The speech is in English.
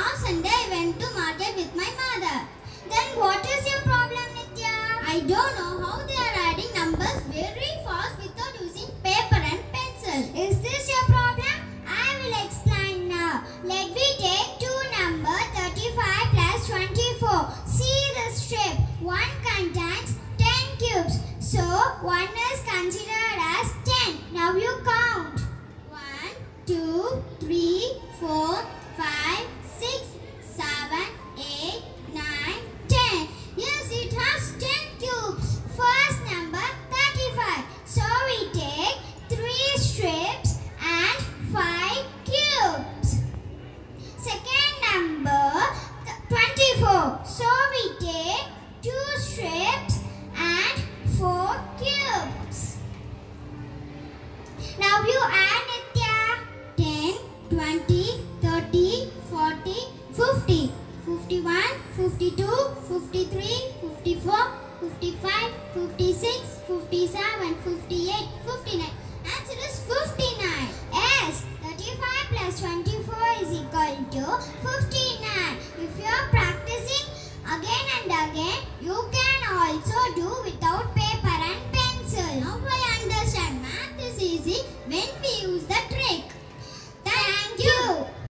last Sunday I went to market with my mother. Then what is your problem, Nitya? I don't know how they are adding numbers very fast without using paper and pencil. Is this your problem? I will explain now. Let me take two number 35 plus 24. See the strip. One contains 10 cubes. So 1 is considered as 10. Now you count. 1, 2, 3, 4, 4 cubes. Now you add Nitya. 10, 20, 30, 40, 50. 51, 52, 53, 54, 55, 56, 57, 58, 59. Answer is 59. Yes, 35 plus 24 is equal to 59.